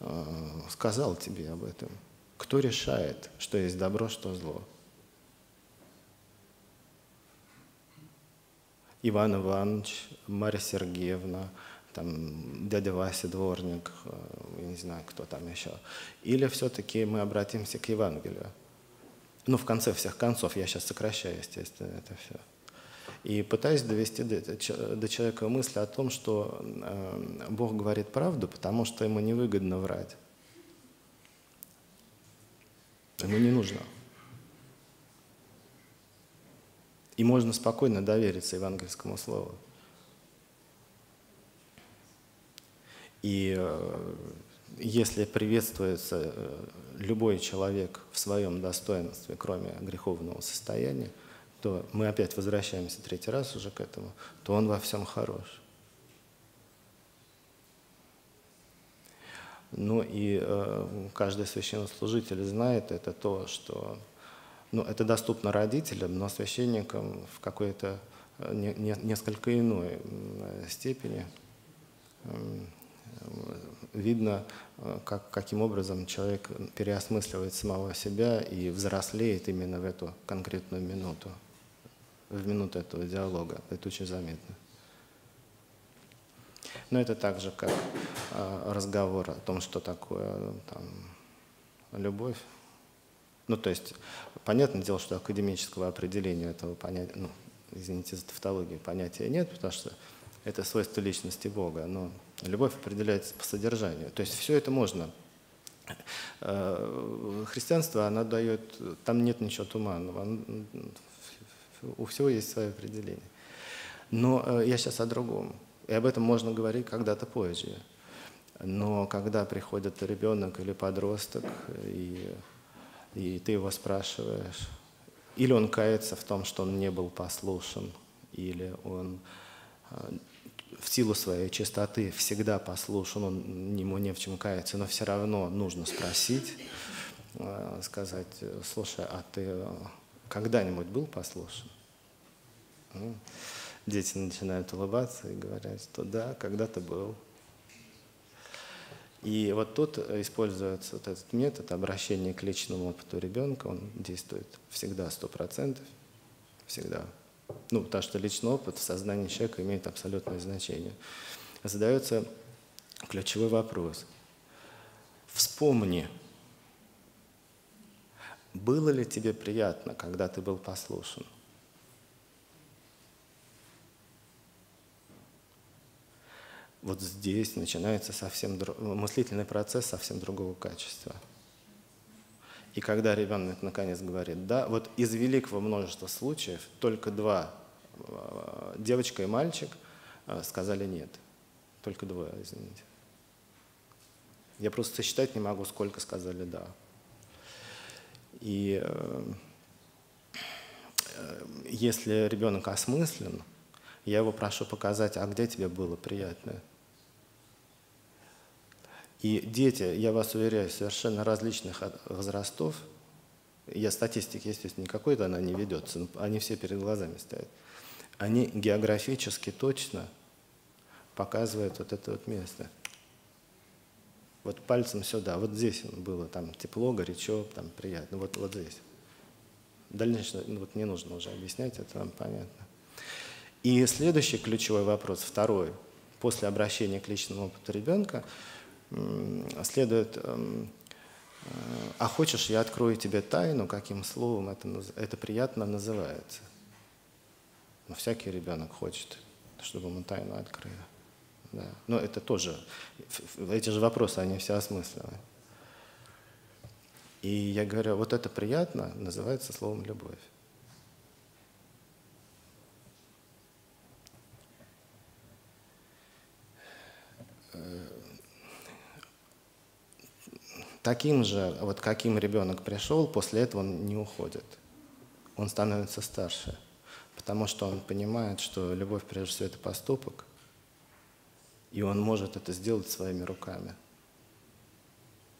Speaker 2: э, сказал тебе об этом? Кто решает, что есть добро, что зло? Иван Иванович, Марья Сергеевна, там дядя Вася, дворник, э, я не знаю, кто там еще. Или все-таки мы обратимся к Евангелию. Ну, в конце всех концов, я сейчас сокращаю, естественно, это все. И пытаюсь довести до, до человека мысль о том, что э, Бог говорит правду, потому что ему невыгодно врать. Ему не нужно. И можно спокойно довериться евангельскому слову. И э, если приветствуется э, любой человек в своем достоинстве, кроме греховного состояния, то мы опять возвращаемся третий раз уже к этому, то он во всем хорош. Ну и э, каждый священнослужитель знает это то, что ну, это доступно родителям, но священникам в какой-то э, не, не, несколько иной степени. Видно, э, как, каким образом человек переосмысливает самого себя и взрослеет именно в эту конкретную минуту, в минуту этого диалога. Это очень заметно. Но это так же, как э, разговор о том, что такое там, любовь. Ну, то есть, понятное дело, что академического определения этого понятия, ну, извините за тавтологию, понятия нет, потому что это свойство личности Бога, но любовь определяется по содержанию. То есть все это можно. Э, христианство, оно дает, там нет ничего туманного, у всего есть свое определение. Но э, я сейчас о другом. И об этом можно говорить когда-то позже. Но когда приходит ребенок или подросток, и, и ты его спрашиваешь, или он кается в том, что он не был послушен, или он э, в силу своей чистоты всегда послушан, он ему не в чем каяться, но все равно нужно спросить, э, сказать, слушай, а ты когда-нибудь был послушан? Ну, дети начинают улыбаться и говорят, что да, когда-то был. И вот тут используется вот этот метод обращения к личному опыту ребенка, он действует всегда сто процентов, всегда. Ну, потому что личный опыт в сознании человека имеет абсолютное значение. Задается ключевой вопрос. Вспомни, было ли тебе приятно, когда ты был послушен? Вот здесь начинается совсем мыслительный процесс совсем другого качества. И когда ребенок наконец говорит «да», вот из великого множества случаев только два, э, девочка и мальчик, э, сказали «нет». Только двое, извините. Я просто сосчитать не могу, сколько сказали «да». И э, если ребенок осмыслен, я его прошу показать, а где тебе было приятно – и дети, я вас уверяю, совершенно различных возрастов, я статистики, естественно, никакой-то она не ведется, они все перед глазами стоят, они географически точно показывают вот это вот место. Вот пальцем сюда, вот здесь было там тепло, горячо, там приятно, вот, вот здесь. Дальше ну, вот не нужно уже объяснять, это вам понятно. И следующий ключевой вопрос, второй, после обращения к личному опыту ребенка – следует эм, э, «А хочешь, я открою тебе тайну, каким словом это, это приятно называется?» Но всякий ребенок хочет, чтобы ему тайну открыли. Да. Но это тоже, эти же вопросы, они все осмыслены. И я говорю, вот это приятно называется словом «любовь». Таким же, вот каким ребенок пришел, после этого он не уходит. Он становится старше, потому что он понимает, что любовь прежде всего это поступок, и он может это сделать своими руками.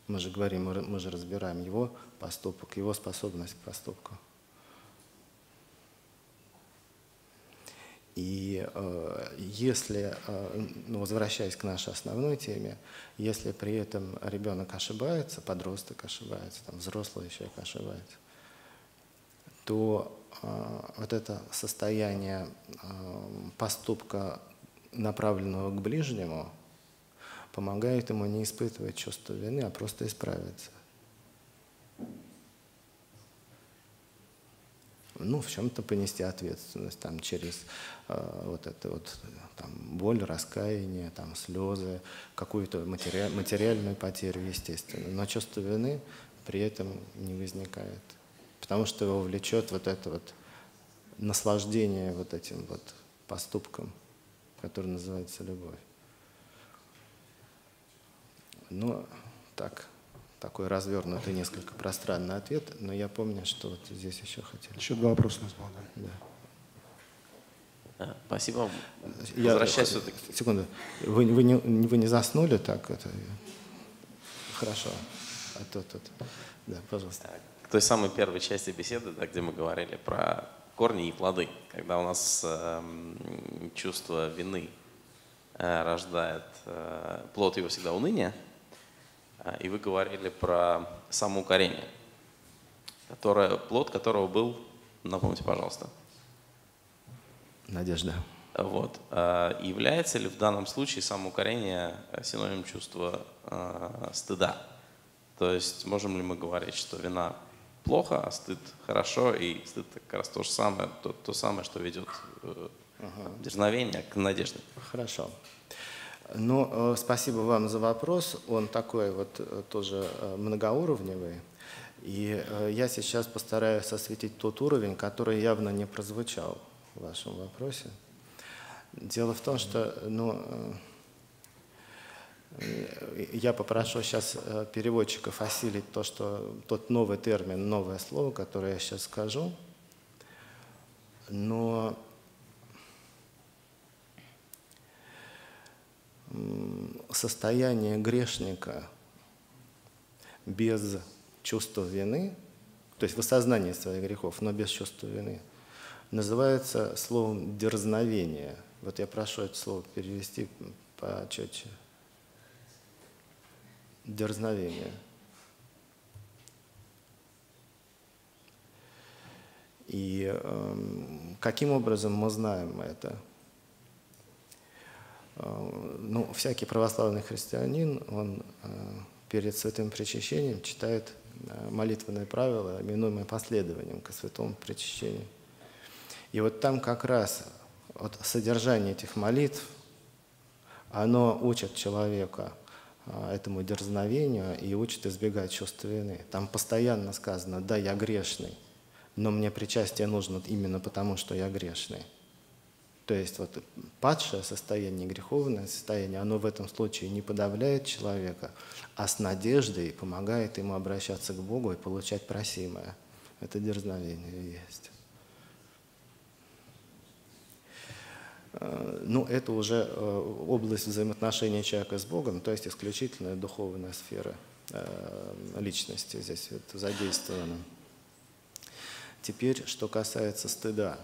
Speaker 2: Мы же говорим, мы же разбираем его поступок, его способность к поступку. И э, если, э, ну, возвращаясь к нашей основной теме, если при этом ребенок ошибается, подросток ошибается, там, взрослый человек ошибается, то э, вот это состояние э, поступка, направленного к ближнему, помогает ему не испытывать чувство вины, а просто исправиться. Ну, в чем-то понести ответственность там, через э, вот это вот там, боль, раскаяние, там, слезы, какую-то матери... материальную потерю, естественно. Но чувство вины при этом не возникает, потому что его влечет вот это вот наслаждение вот этим вот поступком, который называется любовь. Ну, так, такой развернутый, несколько пространный ответ, но я помню, что вот здесь еще хотели.
Speaker 1: Еще два вопроса у нас было. да.
Speaker 2: Да.
Speaker 6: А, Спасибо.
Speaker 2: Я-
Speaker 6: Возвращаясь все-таки.
Speaker 2: Секунду. Вы, вы, не, вы не заснули так? Это... Хорошо. А то тут. Да, пожалуйста.
Speaker 6: к той самой первой части беседы, да, где мы говорили про корни и плоды, когда у нас эм, чувство вины э, рождает э, плод его всегда уныние, э, и вы говорили про самоукорение, которое, плод которого был, напомните, пожалуйста,
Speaker 2: Надежда.
Speaker 6: вот. э, Является ли в данном случае самоукорение синоним чувства э, стыда? То есть можем ли мы говорить, что вина плохо, а стыд хорошо, и стыд как раз то же самое, то, то самое, что ведет э, дерзновение к надежде?
Speaker 2: Хорошо. Ну, э, спасибо вам за вопрос. Он такой вот э, тоже э, многоуровневый. И я сейчас постараюсь осветить тот уровень, который явно не прозвучал в вашем вопросе. Дело в том, что ну, я попрошу сейчас переводчиков осилить то, что тот новый термин, новое слово, которое я сейчас скажу. Но состояние грешника без чувства вины, то есть в осознании своих грехов, но без чувства вины, называется словом дерзновение. Вот я прошу это слово перевести почетче. Дерзновение. И эм, каким образом мы знаем это? Э, Ну, всякий православный христианин, он э, перед святым причащением читает э, молитвенные правила, именуемые последованием к святому причащению. И вот там как раз вот содержание этих молитв, оно учит человека а, этому дерзновению и учит избегать чувства вины. Там постоянно сказано, да, я грешный, но мне причастие нужно именно потому, что я грешный. То есть вот падшее состояние, греховное состояние, оно в этом случае не подавляет человека, а с надеждой помогает ему обращаться к Богу и получать просимое. Это дерзновение есть. Э, Ну, это уже э, область взаимоотношений человека с Богом, то есть исключительная духовная сфера э, личности здесь задействована. Теперь, что касается стыда.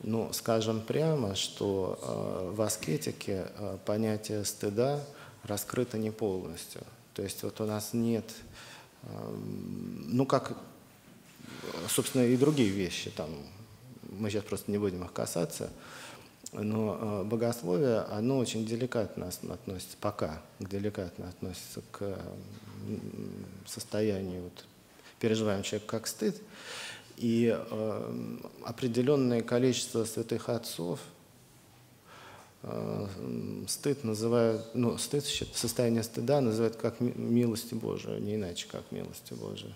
Speaker 2: Ну, скажем прямо, что э, в аскетике э, понятие стыда раскрыто не полностью. То есть вот у нас нет, э, ну как, собственно, и другие вещи там, мы сейчас просто не будем их касаться, но э, богословие, оно очень деликатно ос- относится, пока деликатно относится к состоянию вот, переживаем человек как стыд. И э, определенное количество святых отцов э, стыд называют, ну, стыд, состояние стыда называют как ми- милостью Божию, не иначе, как милостью Божию.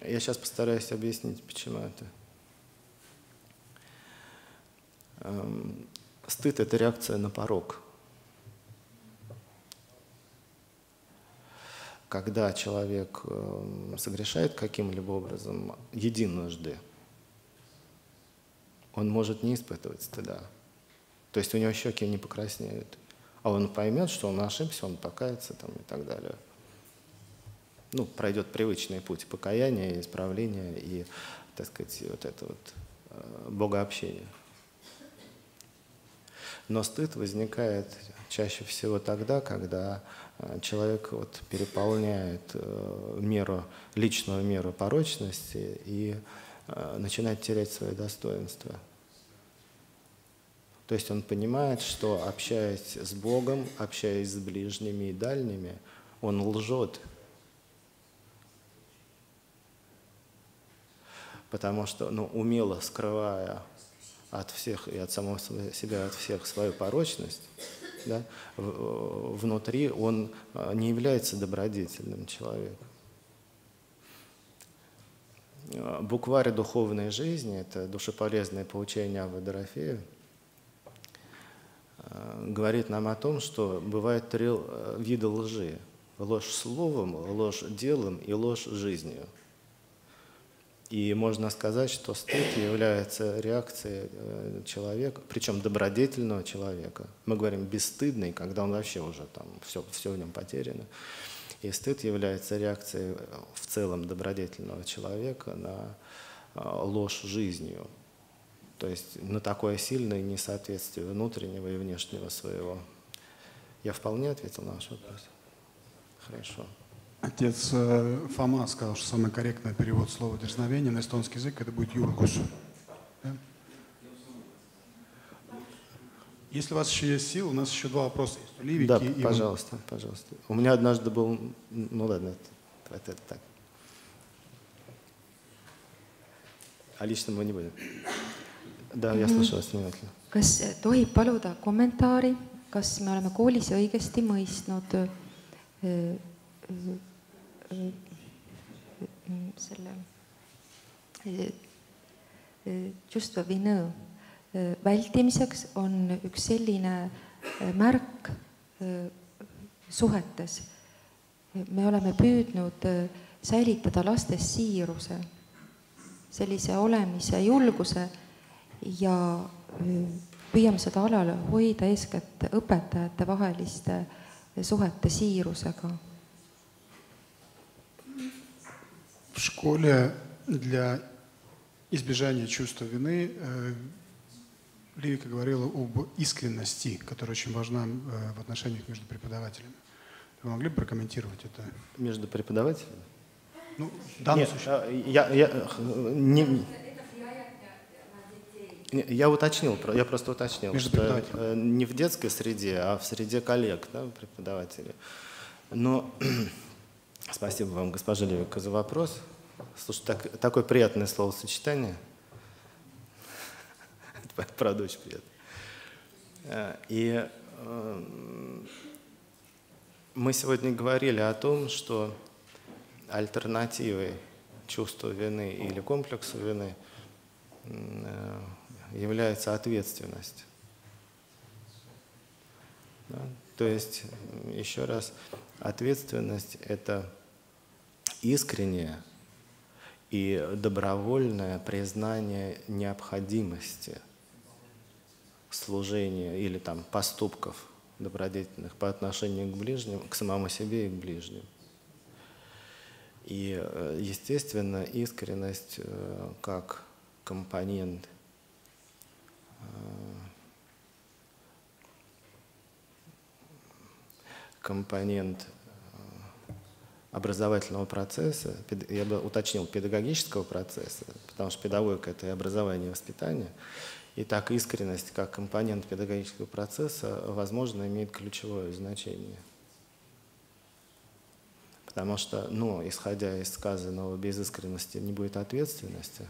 Speaker 2: Я сейчас постараюсь объяснить, почему это. Эм, Стыд – это реакция на порог. Когда человек эм, согрешает каким-либо образом единожды, он может не испытывать стыда. То есть у него щеки не покраснеют. А он поймет, что он ошибся, он покается там, и так далее. Ну, пройдет привычный путь покаяния, исправления и, так сказать, вот это вот э, богообщение. Но стыд возникает чаще всего тогда, когда человек вот переполняет э, меру, личную меру порочности и э, начинает терять свое достоинство. То есть он понимает, что общаясь с Богом, общаясь с ближними и дальними, он лжет. Потому что, ну, умело скрывая от всех и от самого себя, от всех свою порочность, да, в- внутри он а, не является добродетельным человеком. А, Букварь духовной жизни – это душеполезное поучение Авы Дорофея. э, говорит нам о том, что бывает три э, вида лжи. Ложь словом, ложь делом и ложь жизнью. И можно сказать, что стыд является реакцией э, человека, причем добродетельного человека. Мы говорим бесстыдный, когда он вообще уже там все, все в нем потеряно. И стыд является реакцией в целом добродетельного человека на ложь жизнью. То есть на такое сильное несоответствие внутреннего и внешнего своего. Я вполне ответил на ваш вопрос. Хорошо.
Speaker 1: Отец э, Фома сказал, что самый корректный перевод слова «дерзновение» на эстонский язык это будет «юргус». Да? Если у вас еще есть силы, у нас еще два вопроса есть. У Ливики
Speaker 2: да,
Speaker 1: и
Speaker 2: пожалуйста, пожалуйста. У меня однажды был, ну ладно, это, это, это так. А лично мы не будем. Да, я слушаю вас внимательно.
Speaker 7: kas tohib paluda kommentaari, kas me oleme koolis õigesti mõistnud äh, selle Justva Vinu vältimiseks on üks selline märk suhetes. me oleme püüdnud säilitada lastes siiruse, sellise olemise julguse ja püüame seda alal hoida eeskätt õpetajate vaheliste suhete siirusega.
Speaker 1: В школе для избежания чувства вины э, Ливика говорила об искренности, которая очень важна э, в отношениях между преподавателями. Вы могли бы прокомментировать это?
Speaker 2: Между преподавателями?
Speaker 1: Ну, в данном
Speaker 2: Нет,
Speaker 1: случае.
Speaker 2: а, я, я, не, я уточнил, я просто уточнил,
Speaker 1: Между
Speaker 2: что э, не в детской среде, а в среде коллег, да, преподавателей. Но спасибо вам, госпожа Левика, за вопрос. Слушай, так, такое приятное словосочетание. Это правда очень приятно. Э, И э, мы сегодня говорили о том, что альтернативой чувству вины или комплексу вины э, является ответственность. То есть, еще раз, ответственность – это искреннее и добровольное признание необходимости служения или там поступков добродетельных по отношению к ближним, к самому себе и к ближним. И, э, естественно, искренность э, как компонент э, компонент образовательного процесса, я бы уточнил, педагогического процесса, потому что педагогика – это и образование, и воспитание, и так искренность как компонент педагогического процесса, возможно, имеет ключевое значение. Потому что, ну, исходя из сказанного, без искренности не будет ответственности.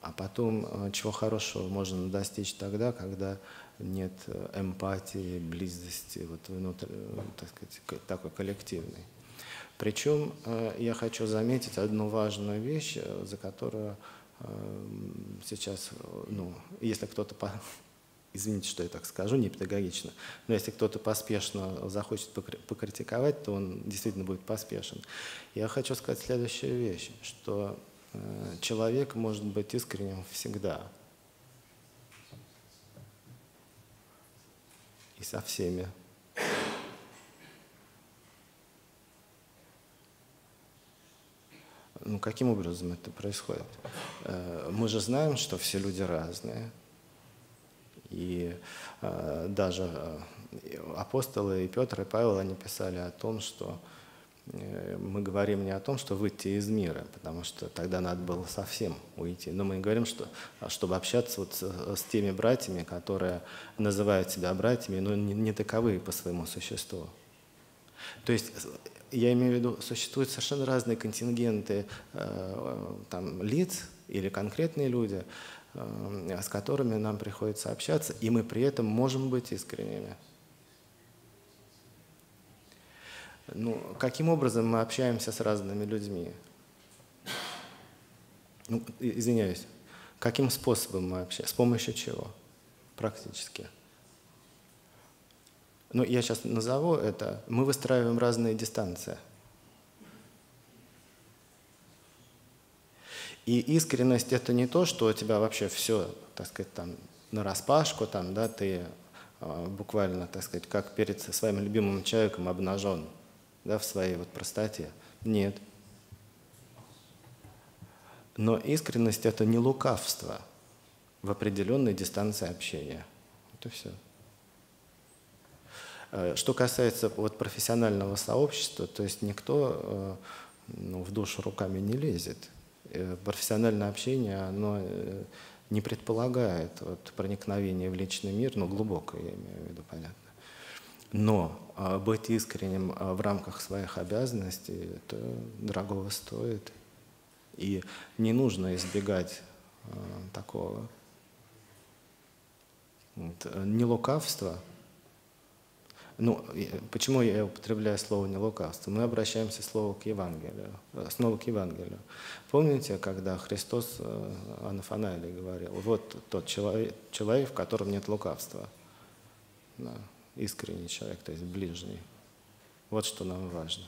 Speaker 2: А потом, э, чего хорошего можно достичь тогда, когда нет э, эмпатии, близости, вот э, так сказать, такой коллективной. Причем э, я хочу заметить одну важную вещь, за которую сейчас, ну, если кто-то, по- извините, что я так скажу, не педагогично, но если кто-то поспешно захочет покри- покритиковать, то он действительно будет поспешен. Я хочу сказать следующую вещь, что человек может быть искренним всегда. Со всеми. Ну, каким образом это происходит? Э, Мы же знаем, что все люди разные. И э, даже э, апостолы и Петр, и Павел, они писали о том, что мы говорим не о том, что выйти из мира, потому что тогда надо было совсем уйти. Но мы говорим, что а, чтобы общаться вот с, с теми братьями, которые называют себя братьями, но не, не таковые по своему существу. То есть э, я имею в виду, существуют совершенно разные контингенты э, там, лиц или конкретные люди, э, с которыми нам приходится общаться, и мы при этом можем быть искренними. Ну, каким образом мы общаемся с разными людьми? Ну, извиняюсь. Каким способом мы общаемся? С помощью чего? практически. Ну, я сейчас назову это. Мы выстраиваем разные дистанции. И искренность это не то, что у тебя вообще все, так сказать, там на распашку, там, да, ты э, буквально, так сказать, как перед своим любимым человеком обнажен, да, в своей вот простоте. Нет. Но искренность это не лукавство в определенной дистанции общения. Это все. Э, что касается вот профессионального сообщества, то есть никто э, ну, в душу руками не лезет. Э, профессиональное общение, оно не предполагает вот, проникновение в личный мир, ну, глубокое, я имею в виду, понятно. Но быть искренним в рамках своих обязанностей, это дорогого стоит. И не нужно избегать такого. Вот. Не лукавство, ну, почему я употребляю слово не лукавство? Мы обращаемся слово к Евангелию, э, снова к Евангелию. Помните, когда Христос э, о Нафанаиле говорил, вот тот человек, человек, в котором нет лукавства, да, искренний человек, то есть ближний. Вот что нам важно.